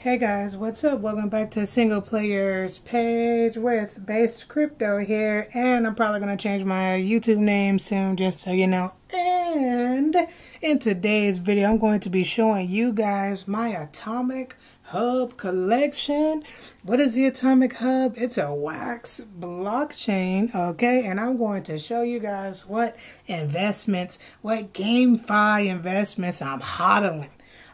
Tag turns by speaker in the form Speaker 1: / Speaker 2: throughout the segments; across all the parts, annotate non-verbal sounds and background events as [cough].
Speaker 1: Hey guys, what's up? Welcome back to Single Players page with Based Crypto here, and I'm probably going to change my YouTube name soon just so you know. And in today's video, I'm going to be showing you guys my Atomic Hub collection. What is the Atomic Hub? It's a wax blockchain, okay? And I'm going to show you guys what investments, what GameFi investments I'm hodling.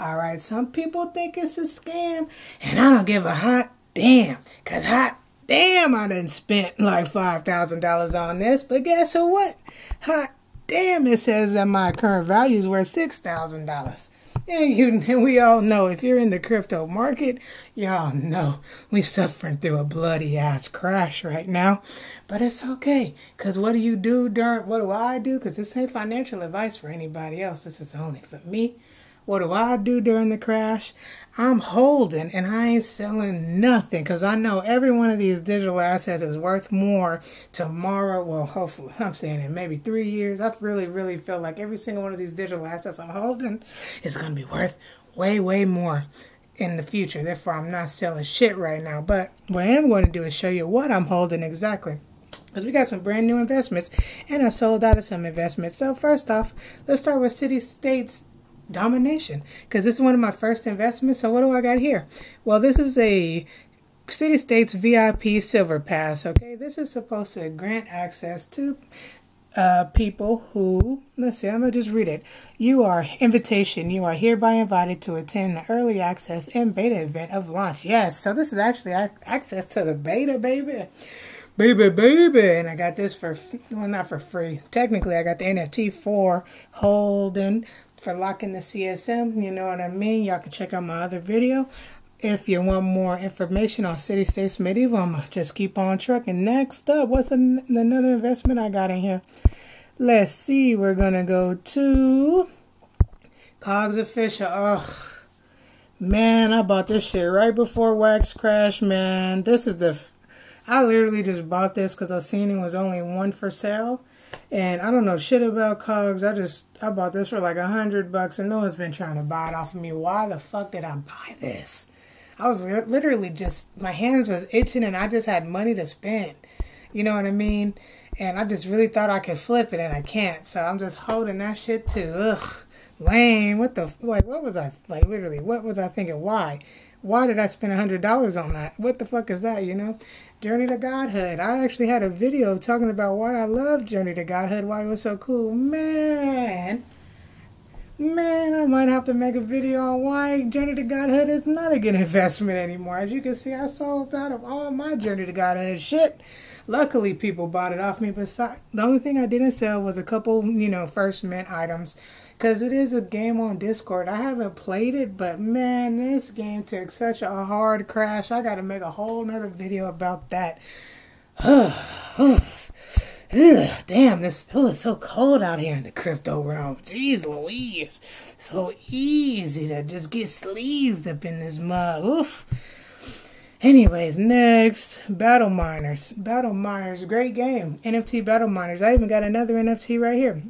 Speaker 1: All right, some people think it's a scam, and I don't give a hot damn, because hot damn, I done spent like $5,000 on this, but guess what? Hot damn, it says that my current value is worth $6,000. And you, and we all know if you're in the crypto market, y'all know we suffering through a bloody ass crash right now. But it's okay, cause what do you do during? What do I do? Cause this ain't financial advice for anybody else. This is only for me. What do I do during the crash? I'm holding and I ain't selling nothing because I know every one of these digital assets is worth more tomorrow. Well, hopefully, I'm saying in maybe three years. I really, really feel like every single one of these digital assets I'm holding is going to be worth way, way more in the future. Therefore, I'm not selling shit right now. But what I am going to do is show you what I'm holding exactly because we got some brand new investments and I sold out of some investments. So first off, let's start with city states domination because this is one of my first investments. So what do I got here? Well, this is a City States VIP Silver Pass. Okay, this is supposed to grant access to uh, people who, let's see, I'm going to just read it. You are, invitation, you are hereby invited to attend the early access and beta event of launch. Yes, so this is actually access to the beta, baby. Baby, baby. And I got this for, well, not for free. Technically, I got the NFT for holding for locking the CSM. You know what I mean? Y'all can check out my other video. If you want more information on City States Medieval, I'm just keep on trucking. Next up, what's an another investment I got in here? Let's see. We're going to go to Cogs Official. Ugh. Man, I bought this shit right before Wax Crash, man. This is the... I literally just bought this because I seen it was only one for sale. And I don't know shit about cogs. I just I bought this for like a hundred bucks, and no one's been trying to buy it off of me. Why the fuck did I buy this? I was literally just my hands was itching, and I just had money to spend. You know what I mean? And I just really thought I could flip it, and I can't. So I'm just holding that shit too. Ugh, lame. What the like? What was I like? Literally, what was I thinking? Why? why did I spend a hundred dollars on that? What the fuck is that, you know? Journey to Godhood. I actually had a video talking about why I love Journey to Godhood, why it was so cool. Man, man, I might have to make a video on why Journey to Godhood is not a good [laughs] investment anymore. As you can see, I sold out of all my Journey to Godhood shit. Luckily, people bought it off me. But the only thing I didn't sell was a couple, you know, first mint items because it is a game on Discord. I haven't played it, but man, this game took such a hard crash. I got to make a whole nother video about that. [sighs] Damn, this oh, it's so cold out here in the crypto realm. Jeez Louise. So easy to just get sleazed up in this mug. Oof. Anyways, next, Battle Miners. Battle Miners, great game. NFT Battle Miners. I even got another NFT right here.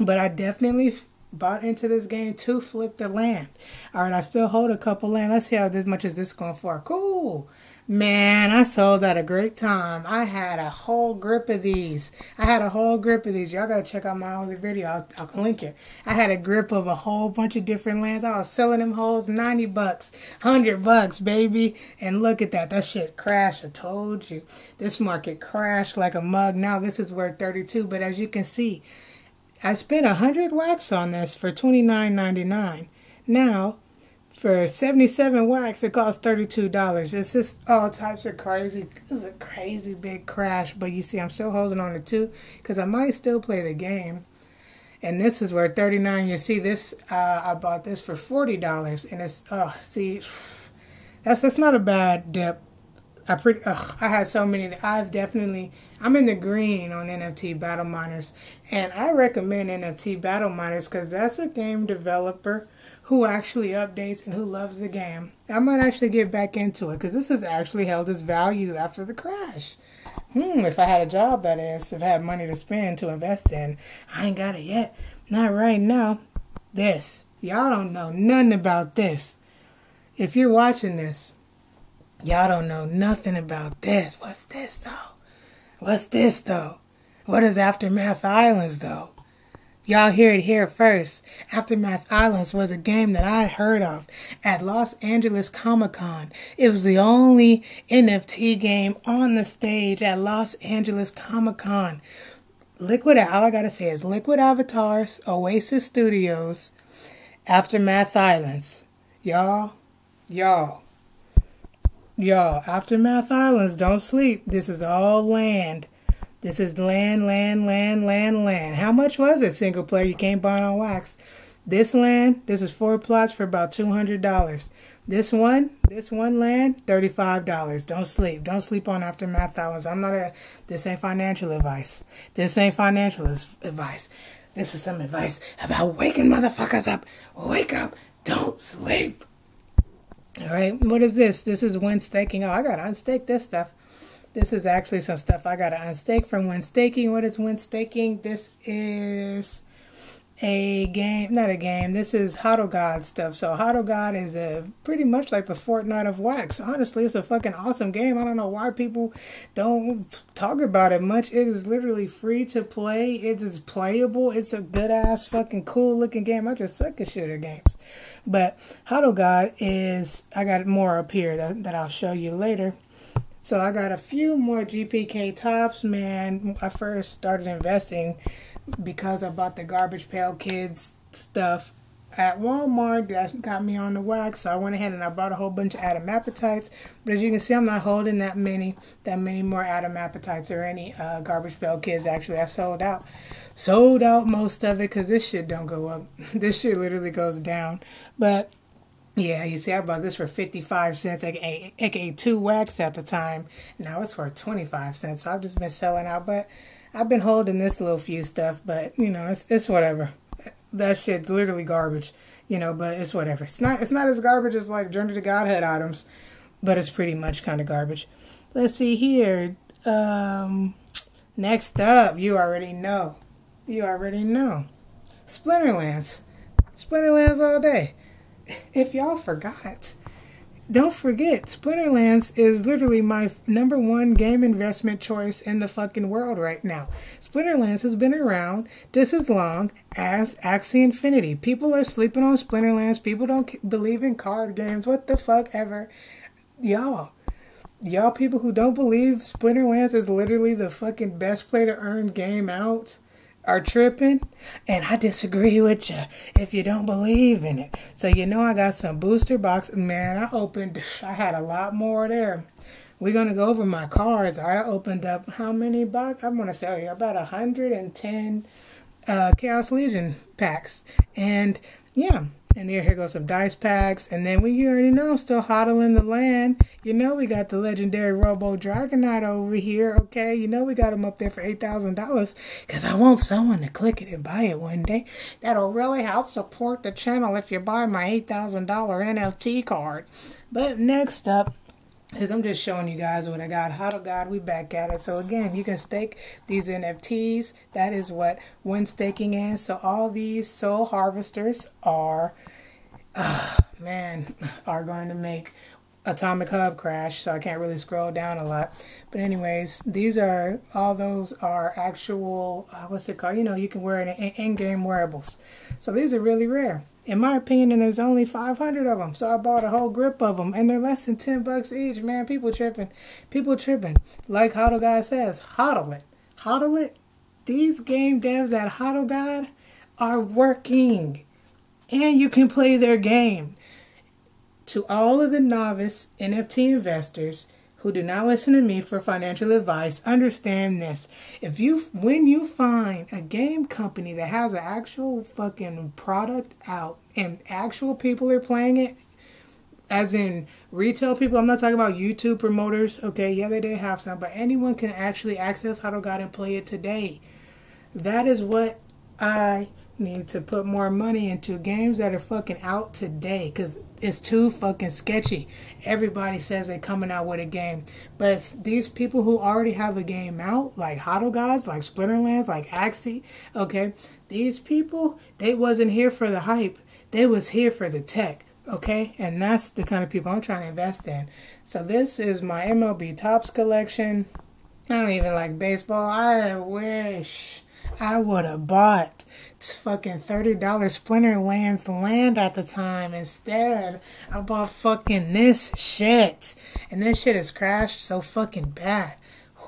Speaker 1: But I definitely bought into this game to flip the land. All right, I still hold a couple land. Let's see how much is this going for. Cool. Man, I sold at a great time. I had a whole grip of these. I had a whole grip of these. Y'all gotta check out my other video. I'll, I'll link it. I had a grip of a whole bunch of different lands. I was selling them holes 90 bucks, 100 bucks, baby. And look at that. That shit crashed. I told you. This market crashed like a mug. Now this is worth 32. But as you can see, I spent a hundred wax on this for twenty nine ninety nine. Now, for seventy seven wax, it costs thirty two dollars. It's just all types of crazy. It's a crazy big crash, but you see, I'm still holding on to two because I might still play the game. And this is where thirty nine. You see this? Uh, I bought this for forty dollars, and it's oh, see, [sighs] that's that's not a bad dip I pretty ugh, I had so many. I've definitely I'm in the green on NFT Battle Miners, and I recommend NFT Battle Miners because that's a game developer who actually updates and who loves the game. I might actually get back into it because this has actually held its value after the crash. Hmm, if I had a job, that is, if I had money to spend to invest in, I ain't got it yet. Not right now. This y'all don't know nothing about this. if you're watching this, y'all don't know nothing about this. What's this though? What's this though? What is Aftermath Islands though? Y'all hear it here first. Aftermath Islands was a game that I heard of at Los Angeles Comic Con. It was the only NFT game on the stage at Los Angeles Comic Con. Liquid, all I gotta say is Liquid Avatars, Oasis Studios, Aftermath Islands. Y'all, y'all, y'all, Aftermath Islands, don't sleep. This is all land. This is land, land, land, land, land. How much was it, single player? You can't buy it on wax. This land, this is four plots for about $200. This one, this one land, $35. Don't sleep. Don't sleep on Aftermath Islands. I'm not a, this ain't financial advice. This ain't financial advice. This is some advice about waking motherfuckers up. Wake up. Don't sleep. All right. What is this? This is when staking. Oh, I got to unstake this stuff. This is actually some stuff I got to unstake from when staking. What is when staking? This is a game, not a game. This is Hodl God stuff. So Hodl God is a pretty much like the Fortnite of Wax. Honestly, it's a fucking awesome game. I don't know why people don't talk about it much. It is literally free to play. It is playable. It's a good ass fucking cool looking game. I just suck at shooter games. But Hodl God is I got more up here that, that I'll show you later. So I got a few more GPK Topps, man. I first started investing because I bought the Garbage Pail Kids stuff at Walmart. That got me on the wax. So I went ahead and I bought a whole bunch of Adamantites. But as you can see, I'm not holding that many, that many more Adamantites or any uh, Garbage Pail Kids. Actually, I sold out, sold out most of it because this shit don't go up. [laughs] this shit literally goes down. But yeah, you see, I bought this for 55 cents, aka, aka two wax at the time. Now it's for 25 cents. So I've just been selling out, but I've been holding this little few stuff, but you know, it's it's whatever. That shit's literally garbage, you know, but it's whatever. It's not it's not as garbage as like Journey to Godhood items, but it's pretty much kind of garbage. Let's see here. Um, next up, you already know. You already know. Splinterlands. Splinterlands all day if y'all forgot, don't forget, Splinterlands is literally my number one game investment choice in the fucking world right now. Splinterlands has been around just as long as Axie Infinity. People are sleeping on Splinterlands. People don't believe in card games. What the fuck ever. Y'all, y'all people who don't believe Splinterlands is literally the fucking best play to earn game out are tripping, and I disagree with you if you don't believe in it. So you know I got some booster box. Man, I opened. I had a lot more there. We're gonna go over my cards. I opened up how many box? I'm gonna say about 110 uh, Chaos Legion packs, and yeah, and there, here goes some dice packs. And then we already know I'm still hodling the land. You know we got the legendary Robo Dragonite over here, okay? You know we got him up there for $8,000 because I want someone to click it and buy it one day. That'll really help support the channel if you buy my $8,000 NFT card. But next up, is I'm just showing you guys what I got. Hodl God, we back at it. So again, you can stake these NFTs. That is what when staking is. So all these soul harvesters are, uh, man, are going to make Atomic Hub crash. So I can't really scroll down a lot. But anyways, these are all those are actual. Uh, what's it called? You know, you can wear in-game wearables. So these are really rare in my opinion, and there's only 500 of them. So I bought a whole grip of them, and they're less than 10 bucks each. Man, people tripping. People tripping. Like Hodl Guy says, hodl it. Hodl it. These game devs at Hodl God are working. And you can play their game. To all of the novice NFT investors, who do not listen to me for financial advice understand this. If you when you find a game company that has an actual fucking product out and actual people are playing it as in retail people, I'm not talking about YouTube promoters. Okay, yeah, they did have some, but anyone can actually access Hodl God and play it today. That is what I need to put more money into games that are fucking out today because it's too fucking sketchy. Everybody says they're coming out with a game, but these people who already have a game out, like Hodl Gods, like Splinterlands, like Axie, okay, these people they wasn't here for the hype. They was here for the tech. Okay, and that's the kind of people I'm trying to invest in. So this is my MLB Topps collection. I don't even like baseball. I wish I would have bought fucking $30 Splinterlands land at the time. Instead, I bought fucking this shit. And this shit has crashed so fucking bad.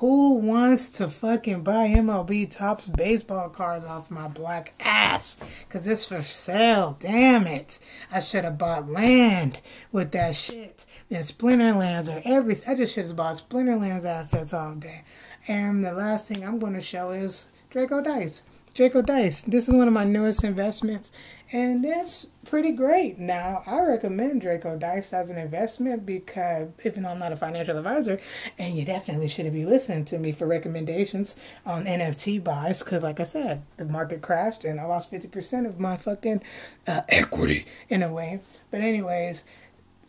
Speaker 1: Who wants to fucking buy MLB Topps baseball cards off my black ass? Cause it's for sale. Damn it. I should have bought land with that shit. And Splinterlands or everything. I just should have bought Splinterlands assets all day. And the last thing I'm going to show is Draco Dice. Draco Dice. This is one of my newest investments, and it's pretty great. Now, I recommend Draco Dice as an investment because even though I'm not a financial advisor, and you definitely shouldn't be listening to me for recommendations on NFT buys, because like I said, the market crashed and I lost 50% of my fucking uh, equity in a way. But, anyways,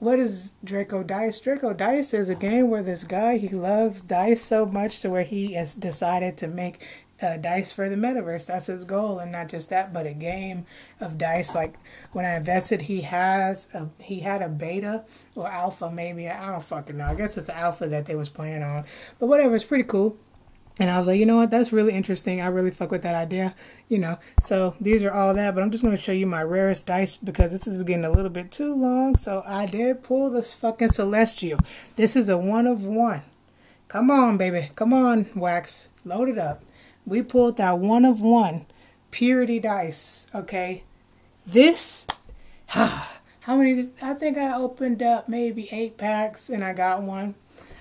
Speaker 1: what is Draco Dice? Draco Dice is a game where this guy he loves dice so much to where he has decided to make uh, dice for the metaverse. That's his goal, and not just that, but a game of dice. Like when I invested, he has a, he had a beta or alpha, maybe I don't fucking know. I guess it's alpha that they was playing on, but whatever. It's pretty cool. And I was like, you know what, that's really interesting. I really fuck with that idea, you know. So these are all that, but I'm just going to show you my rarest dice because this is getting a little bit too long. So I did pull this fucking Celestial. This is a one of one. Come on, baby. Come on, Wax. Load it up we pulled that one of one purity dice. Okay, this, [sighs] how many? I think I opened up maybe eight packs and I got one.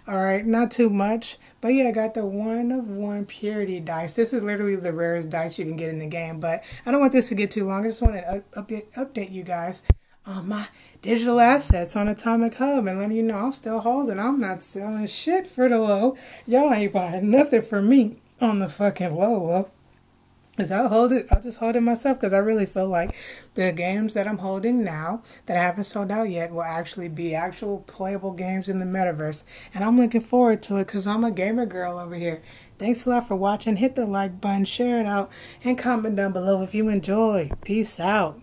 Speaker 1: All right, not too much, but yeah, I got the one of one purity dice. This is literally the rarest dice you can get in the game, but I don't want this to get too long. I just want to update, you guys on my digital assets on Atomic Hub and letting you know I'm still holding. I'm not selling shit for the low. Y'all ain't buying nothing for me on the fucking low low. Cause I'll hold it, I'll just hold it myself because I really feel like the games that I'm holding now that I haven't sold out yet will actually be actual playable games in the metaverse. And I'm looking forward to it because I'm a gamer girl over here. Thanks a lot for watching. Hit the like button, share it out, and comment down below if you enjoy. Peace out.